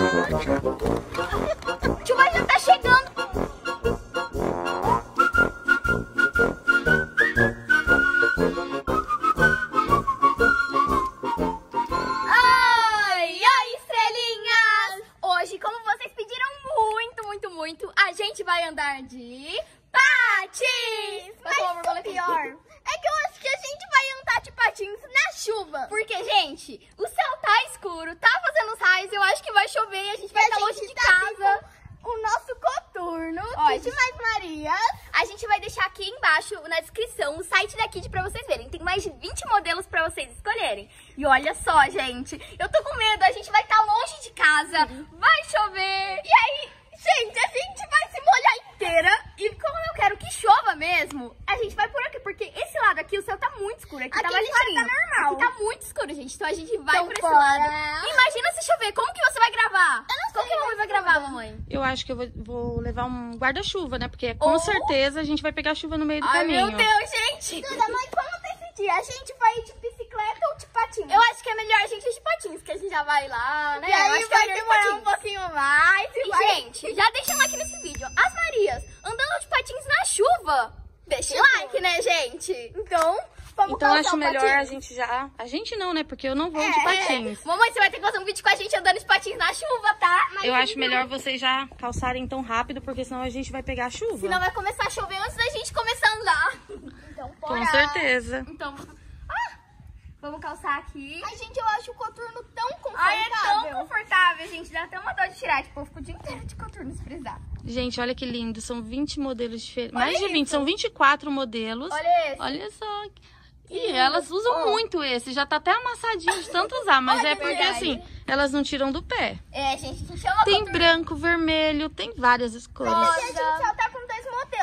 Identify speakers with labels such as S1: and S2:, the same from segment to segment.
S1: Yo
S2: no.
S1: Kid
S2: pra vocês verem. Tem mais de 20 modelos pra vocês escolherem. E olha só, gente, eu tô com medo, a gente vai estar longe de casa, vai chover.
S1: E aí, gente, a gente vai se molhar inteira.
S2: E como eu quero que chova mesmo, a gente vai por aqui, porque esse lado aqui o céu tá muito escuro. Aqui, tá
S1: Aquele
S2: mais
S1: lado
S2: clarinho.
S1: tá normal.
S2: Aqui tá muito escuro, gente. Então a gente vai
S1: Então
S2: por esse
S1: bora.
S2: lado. Imagina se chover, como que você vai gravar?
S1: Eu não
S2: Como
S1: sei,
S2: que a mamãe vai gravar, mamãe?
S3: Eu acho que eu vou, vou levar um guarda-chuva, né? Porque com
S2: Ou-
S3: certeza a gente vai pegar chuva no meio do
S2: Ai,
S3: caminho.
S2: meu Deus, gente.
S1: Duda, mas vamos decidir, a gente vai ir de bicicleta ou de patins?
S2: Eu acho que é melhor a gente ir de patins, que a gente já vai lá, né?
S1: E
S2: Eu
S1: aí
S2: é
S1: vai
S2: de
S1: demorar um
S2: patins.
S1: pouquinho mais. E
S2: E,
S1: vai...
S2: gente, já deixa um like nesse vídeo. As Deixa
S1: Então.
S2: like, né, gente?
S1: Então, vamos
S3: Então acho
S1: o
S3: melhor
S1: patins.
S3: a gente já. A gente não, né? Porque eu não vou
S1: É,
S3: de patins.
S2: Mamãe, você vai ter que fazer um vídeo com a gente andando de patins na chuva, tá? Mas
S3: Eu acho melhor vocês já calçarem tão rápido, porque senão a gente vai pegar chuva.
S2: Senão vai começar a chover antes da gente começar a andar.
S1: Então,
S3: Com
S1: bora.
S3: certeza.
S2: Então, vamos calçar aqui.
S1: Ai, gente, eu acho o coturno tão confortável.
S2: Ai, é tão confortável, gente. Dá até uma dor de tirar. Tipo, eu fico o dia inteiro de coturno se precisar.
S3: Gente, olha que lindo. São 20 modelos diferentes. Mais de 20, são 24 modelos.
S2: Olha esse.
S3: Olha só. E
S2: lindo.
S3: elas usam
S2: Ó.
S3: muito esse. Já tá até amassadinho de tanto usar. Mas
S2: Olha,
S3: é porque
S2: verdade.
S3: assim, elas não tiram do pé.
S2: É, gente, a gente chama
S3: Tem
S2: coturno.
S3: branco, vermelho, tem várias cores.
S1: E a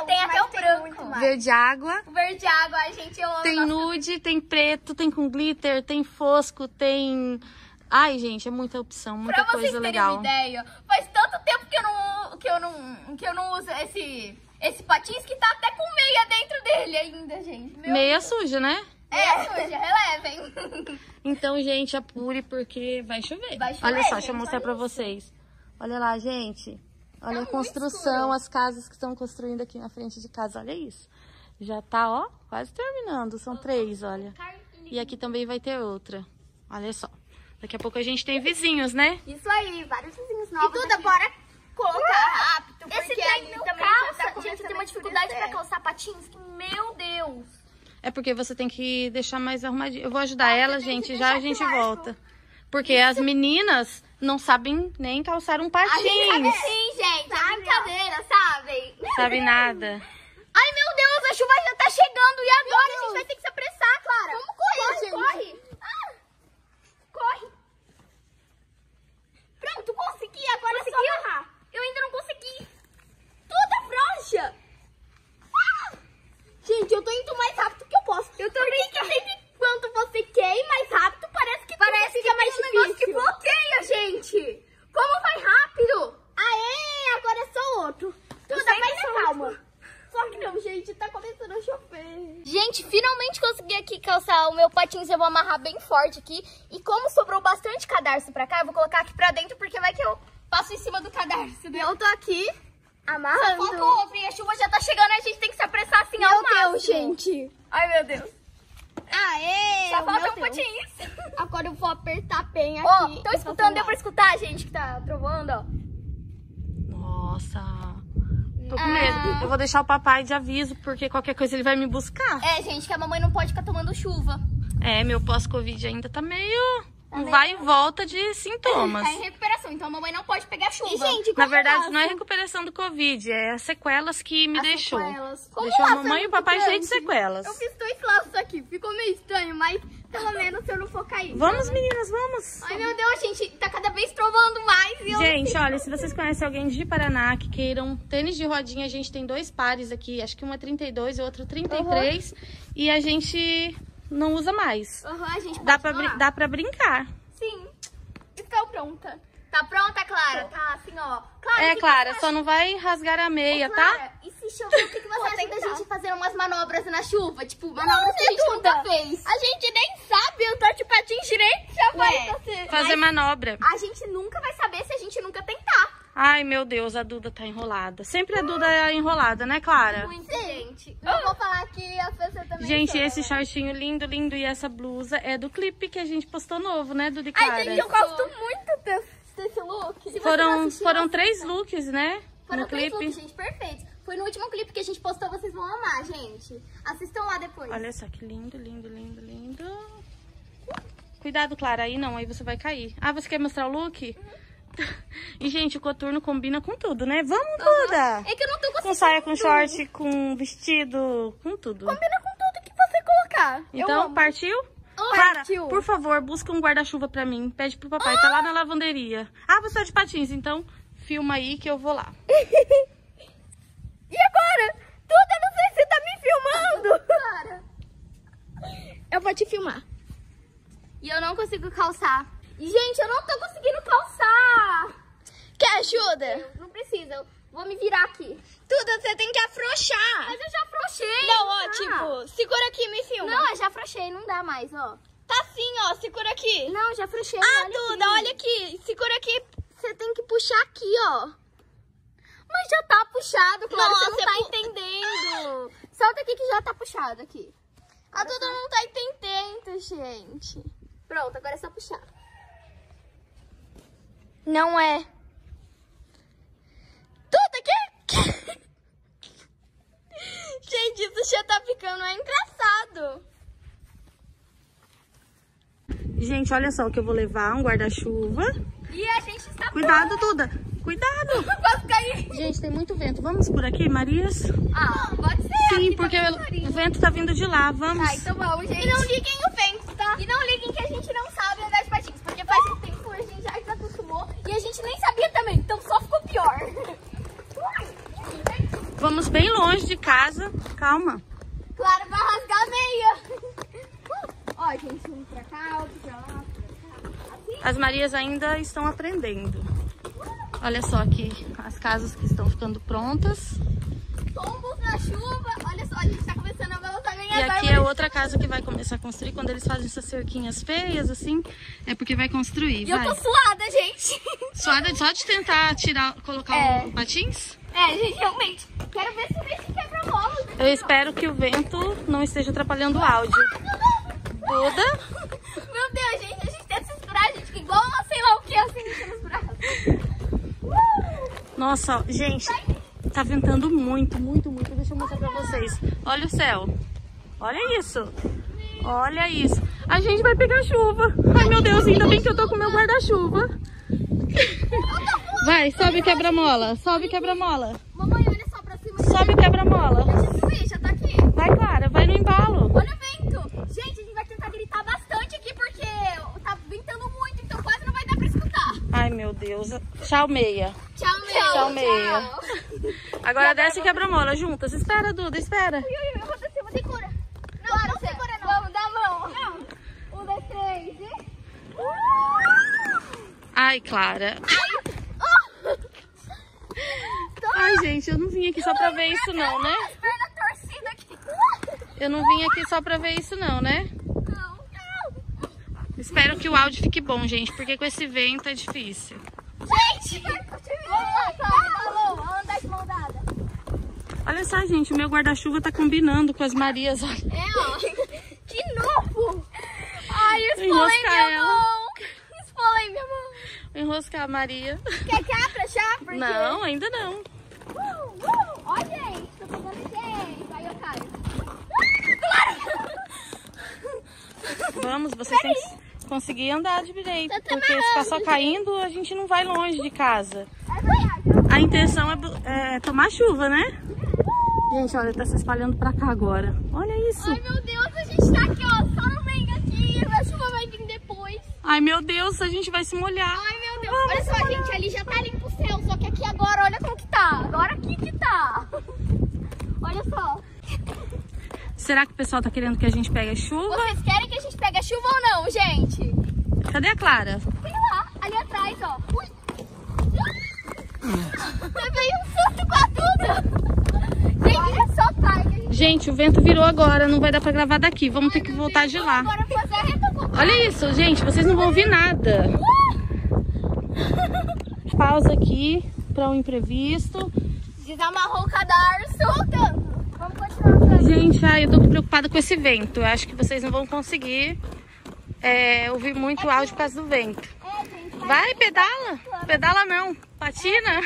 S2: Tem até o branco.
S1: muito mais.
S3: Verde água.
S2: O verde água, a gente ama.
S3: Tem
S2: nossa-
S3: nude, tem preto, tem com glitter, tem fosco, tem. Ai, gente, é muita opção, muita
S2: Pra vocês
S3: coisa
S2: terem
S3: legal.
S2: uma ideia, faz tanto tempo que eu não, que eu não, que eu não uso esse, esse patins que tá até com meia dentro dele ainda, gente. Meu
S3: Meia
S2: Deus.
S3: suja, né?
S2: É, suja, relevem.
S3: Então, gente, apure porque vai chover.
S2: Vai chover,
S3: olha só,
S2: gente,
S3: deixa eu mostrar pra vocês. Olha lá, gente. Olha a
S2: muito
S3: construção, as casas que estão construindo aqui na frente de casa. Olha isso. Já tá, ó, quase terminando. São três, olha. E aqui também vai ter outra. Olha só. Daqui a pouco a gente tem vizinhos, né?
S2: Isso aí, vários vizinhos
S1: E
S2: novos.
S1: Duda,
S2: aqui.
S1: bora colocar rápido, porque
S2: Esse
S1: aí
S2: trem não
S1: também
S2: calça.
S1: tá
S2: gente, eu tenho uma
S1: a
S2: dificuldade pra calçar patins que, meu Deus.
S3: É porque você tem que deixar mais arrumadinho. Eu vou ajudar ela,
S1: tem que
S3: gente. Já a gente volta. Porque as meninas não sabem nem calçar um
S2: A gente sabe
S3: patins.
S2: sim, gente. É
S1: Sabe, ó.
S2: brincadeira, sabem?
S3: Sabe nada.
S2: Ai, meu Deus, a chuva já tá chegando. E agora a gente vai ter que se apressar, Clara.
S1: Vamos correr,
S2: corre,
S1: gente.
S2: Corre, corre. Pronto, consegui. Agora é só amarrar. Eu ainda não consegui. Toda frouxa. Ah!
S1: Gente, eu tô indo mais rápido que eu posso.
S2: Eu também
S1: Porque sempre quando você quer ir mais rápido, parece que
S2: Parece
S1: fica
S2: que
S1: mais
S2: tem um negócio que
S1: difícil.
S2: bloqueia, gente. Como vai rápido?
S1: Aê, agora é só outro. Tudo
S2: sempre
S1: vai
S2: sou
S1: na calma. Só que não, gente, tá começando a chover.
S2: Gente, finalmente consegui aqui meu patins. Eu vou amarrar bem forte aqui. E como sobrou bastante cadarço pra cá, eu vou colocar aqui pra dentro, porque vai que eu passo em cima do cadarço.
S1: E
S2: Né?
S1: eu tô aqui amarrando.
S2: Falta o outro e a chuva já tá chegando, a gente tem que se apressar assim ao
S1: Meu
S2: máximo.
S1: Deus, gente.
S2: Ai, meu Deus.
S1: Aê,
S2: Só falta
S1: meu
S2: um patins.
S1: Agora eu vou apertar bem aqui.
S2: Ó, estão
S1: fazer
S2: escutando? Deu pra escutar, gente, que tá trovando, ó.
S3: Nossa. Tô com
S2: Ah.
S3: medo. Eu vou deixar o papai de aviso, porque qualquer coisa ele vai me buscar.
S2: É, gente, que a mamãe não pode ficar tomando chuva.
S3: É, meu pós-Covid ainda tá meio. Um
S2: meio-
S3: vai e volta de sintomas.
S2: Tá em recuperação, então a mamãe não pode pegar chuva.
S1: E, gente,
S3: Na verdade, não é recuperação do Covid, é as sequelas que me
S2: As
S3: deixou.
S2: sequelas.
S1: Como
S3: Deixou a mamãe e o papai cheio de sequelas.
S1: Eu fiz dois laços aqui, ficou meio estranho, mas pelo menos se eu não for cair.
S3: Vamos, meninas, vamos.
S2: Ai, meu Deus, gente, tá cada vez trovando mais e eu...
S3: Gente, olha, se vocês conhecem alguém de Paraná que queiram tênis de rodinha, a gente tem dois pares aqui. Acho que um é 32 e o outro 33. E a gente não usa mais.
S2: Aham, a gente
S3: Dá pra, dá pra brincar.
S2: Sim. Estou pronta. Tá pronta, Clara? Tá assim, ó. Clara,
S3: É,
S2: que
S3: Clara,
S2: que
S3: só não vai rasgar a meia,
S2: Ô,
S3: tá?
S2: Clara, e se chover, o que, que você acha da
S1: tentar.
S2: gente fazer umas manobras na chuva? Tipo, manobras que a gente nunca fez.
S1: A gente nem sabe andar de patins direito, já vai
S2: É.
S1: fazer.
S3: Fazer manobra.
S2: A gente nunca vai saber se a gente nunca
S3: Ai, meu Deus, a Duda tá enrolada. Sempre a Duda é enrolada, né, Clara?
S2: Muito, gente.
S1: Eu vou falar que as pessoas também
S3: Gente,
S1: são,
S3: esse
S1: né?
S3: shortinho lindo, lindo e essa blusa é do clipe que a gente postou novo, né, Duda e
S1: Ai,
S3: Clara?
S1: gente, eu gosto muito desse, desse look.
S3: Foram, foram três looks, né?
S2: Foram
S3: no
S2: três
S3: clipe.
S2: looks, gente, perfeitos. Foi no último clipe que a gente postou, vocês vão amar, gente. Assistam lá depois.
S3: Olha só que lindo, lindo, lindo, lindo. Cuidado, Clara, aí não, aí você vai cair. Ah, você quer mostrar o look? E, gente, o coturno combina com tudo, né? Vamos, Duda!
S2: É que eu não tô
S3: Com
S2: conseguindo.
S3: saia, com short, com vestido, com tudo.
S1: Combina com tudo que você colocar.
S3: Então, partiu?
S1: Oh,
S3: Clara,
S1: partiu.
S3: por favor, busca um guarda-chuva pra mim. Pede pro papai, tá lá na lavanderia. Ah, você é de patins, então filma aí que eu vou lá.
S1: E agora? Duda, não sei se você tá me filmando.
S2: Para.
S1: Eu vou te filmar.
S2: E eu não consigo calçar. Gente, eu não tô conseguindo calçar.
S1: Quer ajuda?
S2: Não precisa, eu vou me virar aqui.
S1: Duda, você tem que afrouxar.
S2: Mas eu já afrouxei.
S1: Não, ó,
S2: dá.
S1: tipo, segura aqui me filma.
S2: Não, eu já afrouxei, não dá mais, ó.
S1: Tá assim, ó, segura aqui.
S2: Não, já afrouxei.
S1: Ah,
S2: olha
S1: Duda,
S2: aqui.
S1: olha aqui. Segura aqui. Você tem que puxar aqui, ó.
S2: Mas já tá puxado, claro, você não
S1: Nossa,
S2: tá
S1: pu-
S2: entendendo. Solta aqui que já tá puxado aqui.
S1: A Duda não tá entendendo, gente.
S2: Pronto, agora é só puxar.
S1: Não é. Duda, que... gente, isso já tá ficando é engraçado.
S3: Gente, olha só o que eu vou levar, um guarda-chuva.
S2: E a gente está
S3: Cuidado, Duda. Cuidado.
S2: quase cair.
S3: Gente, tem muito vento. Vamos por aqui, Marias?
S2: Ah, pode ser.
S3: Sim,
S2: aqui tá
S3: porque
S2: bem
S3: o vento tá vindo de lá. Vamos.
S2: Tá, então vamos, gente.
S1: E não liguem o vento, tá?
S2: E não liguem que a gente não sabe andar de patins, porque faz um tempo a gente já se acostumou e a gente nem sabia também, então só ficou pior.
S3: Vamos bem longe de casa. Calma.
S2: Claro, vai rasgar a meia. Ó, gente, um pra cá, outro pra lá, pra cá. Assim?
S3: As Marias ainda estão aprendendo. Olha só aqui as casas que estão ficando prontas.
S2: Tombos na chuva. Olha só, a gente tá
S3: E aqui é outra casa que vai começar a construir. Quando eles fazem essas cerquinhas feias, assim, é porque vai construir.
S2: E eu
S3: Vai.
S2: tô suada, gente.
S3: Suada só de tentar tirar, colocar
S2: É.
S3: o patins?
S2: É, gente, realmente. Quero ver se esse quebra-mola.
S3: Eu espero que o vento não esteja atrapalhando o áudio. Duda?
S2: Meu Deus, gente, a gente tenta se segurar, gente, que igual uma sei lá o que assim nos braços.
S3: Nossa, gente, tá ventando muito, muito, muito. Deixa eu mostrar pra vocês. Olha o céu. Olha isso. Olha isso. A gente vai pegar chuva. Ai, meu Deus, ainda bem que eu tô com meu guarda-chuva. Vai, sobe quebra-mola. Sobe quebra-mola.
S2: Mamãe, olha só pra cima.
S3: Sobe quebra-mola.
S2: Eu já tá aqui.
S3: Vai, Clara, vai no embalo.
S2: Olha o vento. Gente, a gente vai tentar gritar bastante aqui porque tá ventando muito, então quase não vai dar pra escutar.
S3: Ai, meu Deus. Tchau, meia.
S2: Tchau, meu.
S3: Tchau, meia. Agora desce quebra-mola juntas. Espera, Duda, espera.
S2: Ui, ui, você cima, segura. Não, não segura não. Vamos, dá a mão. Não. Um, dois, três e...
S3: Ai, Clara. Ai, gente, eu não vim aqui só pra ver isso não, né? Eu não vim aqui só pra ver isso não, né? Espero que o áudio fique bom, gente, porque com esse vento é difícil.
S2: Gente.
S3: Olha só, gente, o meu guarda-chuva tá combinando com as Marias, olha.
S2: É, ó. De novo. Ai, eu esfolei
S3: Enroscar
S2: minha
S3: ela.
S2: mão. Esfolei minha mão.
S3: Vou enroscar a Maria.
S2: Quer que abra já? Porque...
S3: Não, ainda não.
S2: Uh, uh. Ó, gente, tô pegando gente. Aí eu caio.
S3: Vamos, você tem que conseguir andar de direito, porque se ficar só caindo, a gente não vai longe de casa.
S2: É.
S3: A intenção é, é tomar chuva, né? Gente, olha, tá se espalhando pra cá agora. Olha isso.
S2: Ai, meu Deus, a gente tá aqui, ó. Só no meio aqui. A chuva vai vir depois.
S3: Ai, meu Deus, a gente vai se molhar.
S2: Ai. Olha só, gente, ali já tá limpo o céu. Só que aqui agora, olha como que tá. Agora aqui que tá. Olha só.
S3: Será que o pessoal tá querendo que a gente pegue a chuva?
S2: Vocês querem que a gente pegue a chuva ou não, gente?
S3: Cadê a Clara?
S2: Sei lá, ali atrás, ó. Ui. Levei um susto com a Duda. Gente, é só pai gente
S3: Gente, o vento virou agora, não vai dar pra gravar daqui. Vamos ter que voltar de lá.
S2: Agora fazer a reta
S3: Olha isso, gente, vocês não vão ouvir nada. Pausa aqui. para um imprevisto.
S2: Desamarrou o cadarço. Vamos continuar.
S3: Gente, ai, eu tô preocupada com esse vento. Eu acho que vocês não vão conseguir é, ouvir muito áudio por causa do vento.
S2: É, gente, vai.
S3: Vai, pedala. Pedala não. Patina.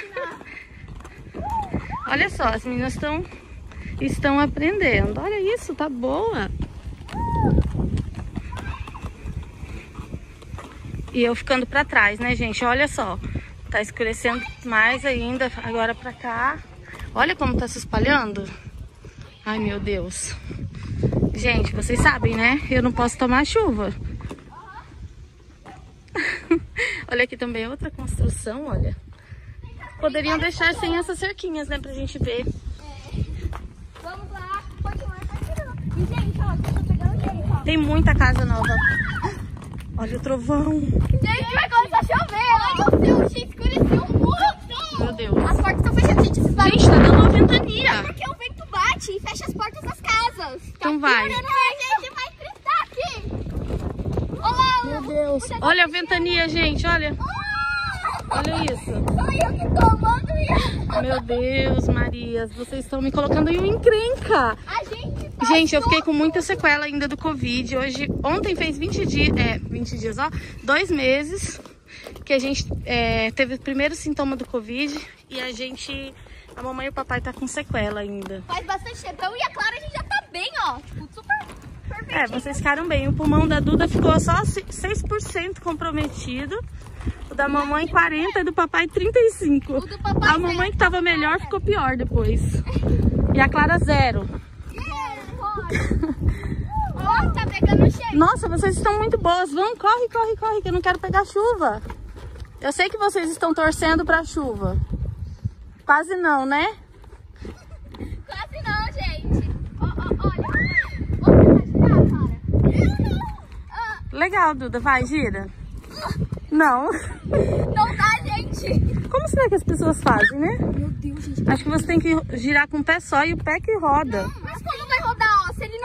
S3: Olha só, as meninas estão estão aprendendo. Olha isso, tá boa. E eu ficando pra trás, né, gente? Olha só. Tá escurecendo mais ainda agora pra cá. Olha como tá se espalhando. Ai, meu Deus. Gente, vocês sabem, né? Eu não posso tomar chuva. olha aqui também outra construção, olha. Poderiam deixar sem essas cerquinhas, né? Pra gente ver.
S2: Vamos lá, continuar continuando. Gente, ó, eu tô pegando jeito, ó.
S3: Tem muita casa nova. Olha o trovão.
S2: Gente, vai começar a chover. Ai, meu Deus, gente, escureceu muito.
S3: Meu Deus.
S2: As portas estão fechadas, gente. Esses barulhos.
S3: Gente, tá dando uma ventania.
S2: Porque o vento bate e fecha as portas das casas.
S3: Então vai.
S2: Piorando, a gente vai gritar aqui. Olá,
S3: Meu Deus. Olha a ventania, gente, olha. Olha isso.
S2: Sou eu que tô amando isso.
S3: Meu Deus, Marias, vocês estão me colocando em uma encrenca.
S2: A gente
S3: eu fiquei com muita sequela ainda do Covid. Hoje, ontem fez 20 dias, é, 20 dias, ó, dois meses que a gente é, teve o primeiro sintoma do Covid e a gente, a mamãe e o papai tá com sequela ainda.
S2: Faz bastante tempo. Eu e a Clara, a gente já tá bem, ó. Tipo, super perfeitinho.
S3: É, vocês ficaram bem. O pulmão da Duda ficou só 6% comprometido. O da mamãe 40 e do papai 35.
S2: O do papai
S3: A mamãe que tava melhor ficou pior depois. E a Clara zero.
S2: Ó, tá pegando cheio.
S3: Nossa, vocês estão muito boas. Vão, corre, corre, corre, que eu não quero pegar chuva. Eu sei que vocês estão torcendo pra chuva. Quase não, né?
S2: Quase não, gente. Ó, ó, olha. Não. Ah,
S3: Legal, Duda. Vai, gira. Não.
S2: não dá, gente.
S3: Como será que as pessoas fazem, né?
S2: Meu Deus, gente.
S3: Acho que você tem que girar com o pé só e o pé que roda.
S2: Mas quando vai rodar, ó, se ele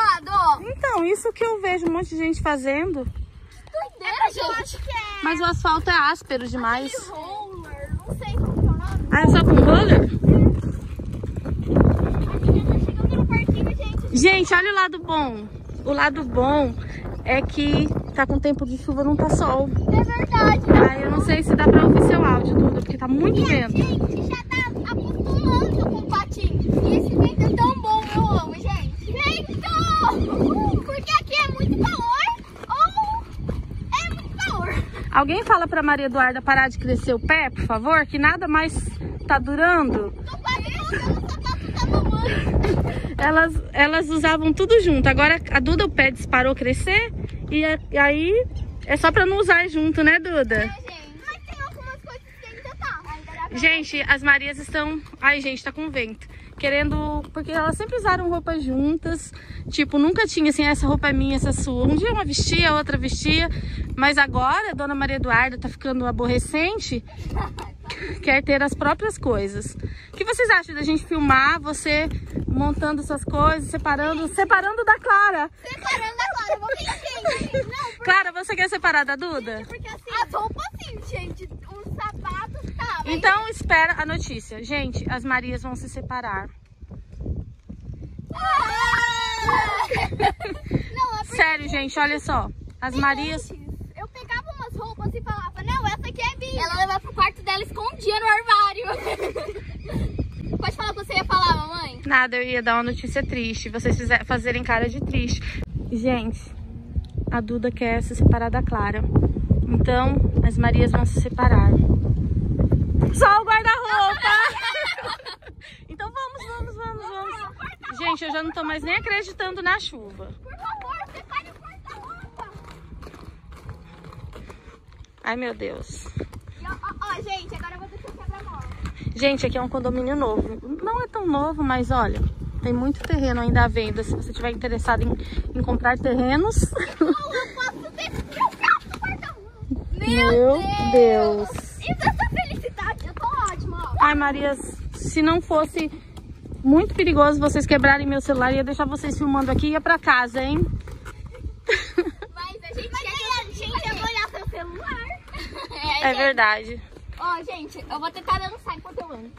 S2: ó.
S3: Então, isso que eu vejo um monte de gente fazendo.
S2: Doideira, gente. Eu acho que é
S3: Mas o asfalto é áspero demais.
S2: roller, não sei como é o nome.
S3: Ah, é só com roller?
S2: Gente gente.
S3: Gente, olha o lado bom. O lado bom é que tá com tempo de chuva, não tá sol.
S2: É verdade.
S3: Ah, eu não sei se dá pra ouvir seu áudio, Duda, porque tá muito
S2: E
S3: vento.
S2: gente já tá acostumando com o patinho. E esse vento é tão bom, eu amo, gente. Vento! Porque aqui é muito calor ou é muito calor.
S3: Alguém fala pra Maria Eduarda parar de crescer o pé, por favor, que nada mais tá durando.
S2: Tô da mamãe.
S3: Elas, elas usavam tudo junto. Agora a Duda, o pé disparou crescer e, a- e aí é só pra não usar junto, né, Duda?
S2: É, gente. Mas tem algumas coisas que ainda tá.
S3: Gente, as Marias estão. Ai, gente, tá com vento. Querendo. Porque elas sempre usaram roupas juntas. Tipo, nunca tinha assim, essa roupa é minha, essa é sua. Um dia uma vestia, outra vestia. Mas agora, a dona Maria Eduarda tá ficando aborrecente. Quer ter as próprias coisas. O que vocês acham da gente filmar você montando suas coisas, separando, separando da Clara?
S2: Separando agora, vamos ver, gente. Não,
S3: Clara, você quer separar da Duda?
S2: porque assim... As roupas sim, gente. Mas-
S3: Então espera a notícia. Gente, as Marias vão se separar.
S2: Não, é porque...
S3: Sério, gente, olha só. As Marias.
S2: Antes, eu pegava umas roupas e falava, não, essa aqui é minha. Ela levava pro quarto dela escondia no armário. Pode falar o que você ia falar, mamãe?
S3: Nada, eu ia dar uma notícia triste. Vocês fazerem cara de triste. Gente, a Duda quer se separar da Clara. Então, as Marias vão se separar. Só o guarda-roupa! então vamos, vamos, vamos, vamos. Gente, eu já não tô mais nem acreditando na chuva.
S2: Por favor, separe o guarda-roupa.
S3: Ai, meu Deus.
S2: Ó, gente, agora eu vou o quebra-mola.
S3: Gente, aqui é um condomínio novo. Não é tão novo, mas olha, tem muito terreno ainda à venda. Se você estiver interessado em, em comprar terrenos.
S2: Eu posso ter guarda-roupa.
S3: Meu Deus.
S2: Isso é só felicidade, eu tô ótima, ó.
S3: Ai, Marias, se não fosse muito perigoso vocês quebrarem meu celular, ia deixar vocês filmando aqui e ia pra casa, hein?
S2: Mas a gente, Mas a gente ia olhar seu celular.
S3: É verdade.
S2: Ó, Ó, gente, eu vou tentar dançar enquanto eu ando.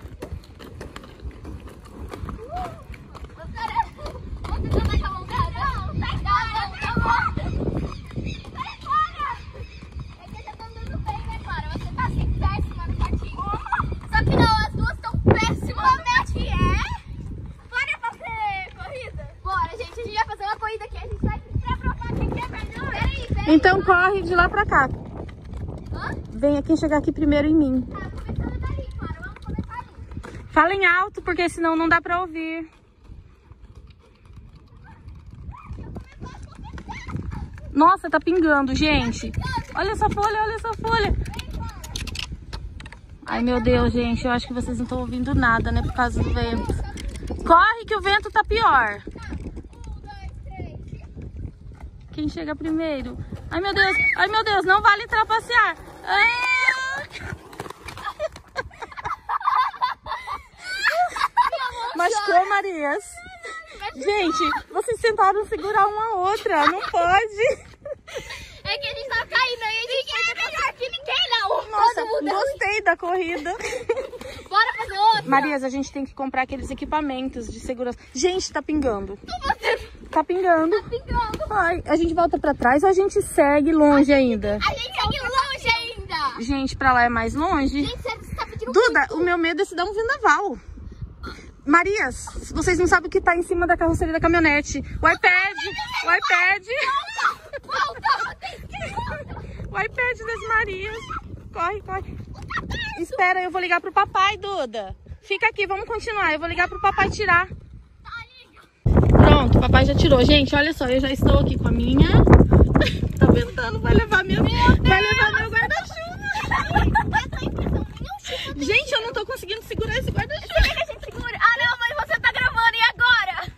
S2: Vou tentar dar com a mão Não, sai. Tá bom. Sai fora. É que eu já tô andando bem, né, Clara? Você tá assim, péssima no patinho. Só que não, as duas estão péssimas. Como é que é? Bora fazer corrida? Bora, gente. A gente vai fazer uma corrida aqui. A gente vai pra provar quem que é melhor. Peraí, peraí.
S3: Então corre de lá pra cá.
S2: Hã?
S3: Venha quem chegar aqui primeiro em mim.
S2: Tá, começando dali, Clara. Vamos começar ali.
S3: Falem alto, porque senão não dá pra ouvir. Nossa, tá pingando, gente. Olha essa folha, olha essa folha. Ai, meu Deus, gente. Eu acho que vocês não estão ouvindo nada, né? Por causa do vento. Corre que o vento tá pior.
S2: Um, dois, três.
S3: Quem chega primeiro? Ai, meu Deus. Ai, meu Deus. Não vale trapacear. Ah! Machucou, Marias. Gente, vocês tentaram segurar uma a outra. Não pode.
S2: É que a gente tava caindo aí. A gente ninguém é melhor que ninguém, não.
S3: Nossa, gostei da corrida.
S2: Bora fazer outra.
S3: Marias, a gente tem que comprar aqueles equipamentos de segurança. Gente, tá pingando. Tá pingando.
S2: tá pingando.
S3: Ai, a gente volta pra trás ou a gente segue longe ainda?
S2: A gente segue longe ainda.
S3: Gente, pra lá é mais longe.
S2: Gente, sério, você tá pedindo
S3: Duda, o meu medo é se dar um vendaval. Marias, vocês não sabem o que tá em cima da carroceria da caminhonete. O iPad, o iPad,
S2: Volta, volta.
S3: o iPad das Marias. Corre, corre. Espera, eu vou ligar pro papai, Duda. Fica aqui, vamos continuar. Eu vou ligar pro papai tirar. O papai já tirou. Gente, olha só, eu já estou aqui com a minha. Tá ventando, vai levar meu, vai levar meu guarda-chuva. Gente, eu não tô conseguindo segurar esse guarda-chuva.
S2: Quer que a gente segura? Ah, não, mas você tá gravando. E agora?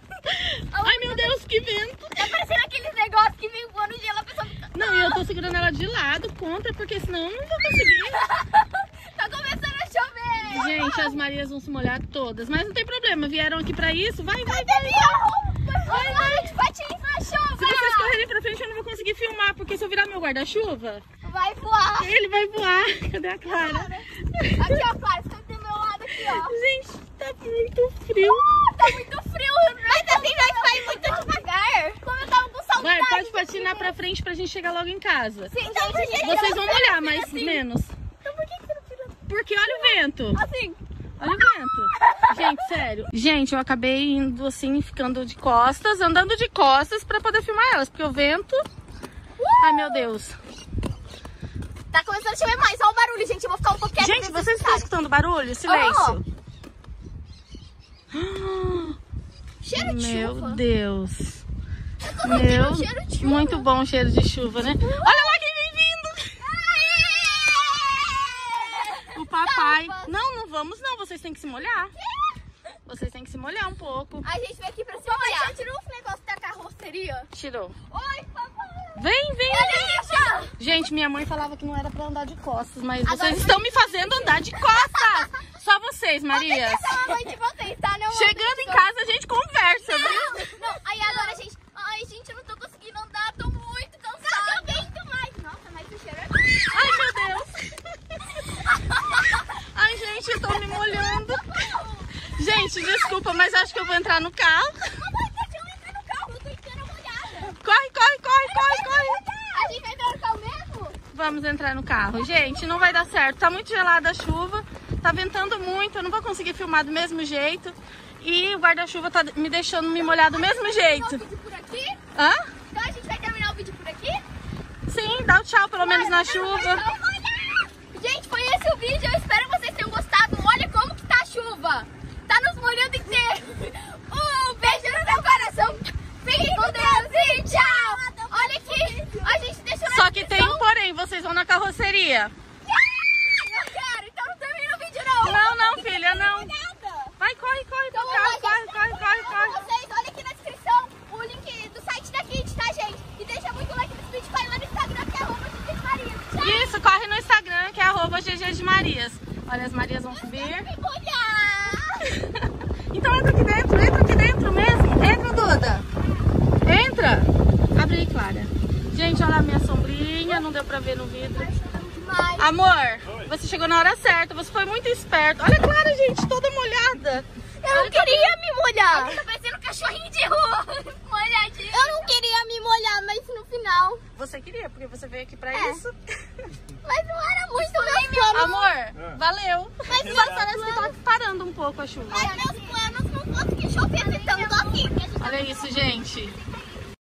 S3: Ai, meu Deus, que vento.
S2: Tá parecendo aqueles negócios que vem voando gelo. A pessoa
S3: Não, e eu tô segurando ela de lado, contra, porque senão eu não vou conseguir.
S2: tá começando a chover.
S3: Gente, as Marias vão se molhar todas. Mas não tem problema, vieram aqui pra isso. Vai, vai, vai.
S2: Vai, vai. De patins na chuva.
S3: Se vocês correrem pra frente, eu não vou conseguir filmar, porque se eu virar meu guarda-chuva,
S2: Vai voar.
S3: ele vai voar. Cadê a Clara?
S2: Aqui, ó, Clara. Você tá do meu lado aqui, ó.
S3: Gente, tá muito frio.
S2: Tá muito frio. Mas assim vai sair muito devagar. Como eu tava com saudade.
S3: Vai, pode patinar pra frente pra gente chegar logo em casa.
S2: Sim, gente.
S3: Vocês vão molhar, mas menos.
S2: Então por que que você não tira
S3: Porque olha o vento.
S2: assim?
S3: Olha o vento. Gente, sério. Gente, eu acabei indo assim, ficando de costas, andando de costas pra poder filmar elas, porque o vento. Ai, meu Deus.
S2: Tá começando a chover mais. Olha o barulho, gente. Eu vou ficar um pouco quieta.
S3: Gente, vocês estão escutando barulho? Silêncio.
S2: Cheiro de
S3: Meu
S2: chuva.
S3: Deus. Meu,
S2: sentindo cheiro de chuva.
S3: muito bom o cheiro de chuva, né? Olha lá quem vem vindo! O papai. Não, não vamos não, vocês têm que se molhar. Vocês têm que se molhar um pouco.
S2: A gente veio aqui pra se molhar. já tirou os negócios da carroceria?
S3: Tirou.
S2: Oi, papai.
S3: Vem, vem,
S2: Olha isso.
S3: Gente, minha mãe falava que não era pra andar de costas, mas
S2: Agora
S3: vocês estão me fazendo andar de costas! Só vocês, Marias.
S2: Essa é a mãe de vocês, tá? Não
S3: Chegando em casa, a gente conversa, viu?
S2: Não, não. Aí agora, gente... Ai, gente, eu não tô conseguindo andar. Tô muito cansada. Eu aguento mais. Nossa, mas o cheiro é...
S3: Ai, meu Deus. Ai, gente, eu tô me molhando. Gente, desculpa, mas acho que eu vou entrar no carro. Corre, corre, corre, corre, corre.
S2: A gente vai entrar no carro mesmo?
S3: Vamos entrar no carro. Gente, não vai dar certo. Tá muito gelada a chuva. Tá ventando muito. Eu não vou conseguir filmar do mesmo jeito. E o guarda-chuva tá me deixando me molhar do mesmo jeito. Hã?
S2: Então a gente vai terminar o vídeo por aqui?
S3: Sim, dá o tchau, pelo menos na chuva.
S2: Gente, foi esse o vídeo. Eu espero que vocês tenham gostado. Olha como que tá a chuva. Nos molhando inteiro. Um beijo no meu coração. Fiquem com Deus e tchau. Olha aqui. A gente deixou
S3: Só que tem um porém, vocês vão na carroceria.
S2: Eu quero, então não termina o vídeo não.
S3: Não, não, filha, não. Vai, corre, corre
S2: Então
S3: pro
S2: vamos
S3: carro, corre, corre, corre, corre.
S2: Vocês, olha aqui na descrição o link do site da Kid, tá, gente? E deixa muito like nesse vídeo. Vai lá no Instagram que é arroba Jesus Maria. Tchau.
S3: Isso, corre no Instagram, que é arroba GG de Marias. Olha, as Marias vão subir. Então entra aqui dentro, entra aqui dentro mesmo. Entra, Duda. Entra. Abre aí, Clara. Gente, olha a minha sombrinha, não deu pra ver no vidro. Amor, você chegou na hora certa, você foi muito esperto. Olha a Clara, gente, toda molhada.
S1: eu não queria me molhar.
S2: Tá parecendo um cachorrinho de rua. Molhadinho.
S1: Eu não queria me molhar, mas no final.
S3: Você queria, porque você veio aqui pra
S1: É.
S3: isso.
S1: Mas não era muito meus planos.
S3: Amor, valeu.
S1: Mas meus
S3: parece que tá
S1: planos.
S3: parando um pouco a chuva.
S1: Mas meus planos não fossem que chovesse tanto aqui.
S3: Olha isso, gente.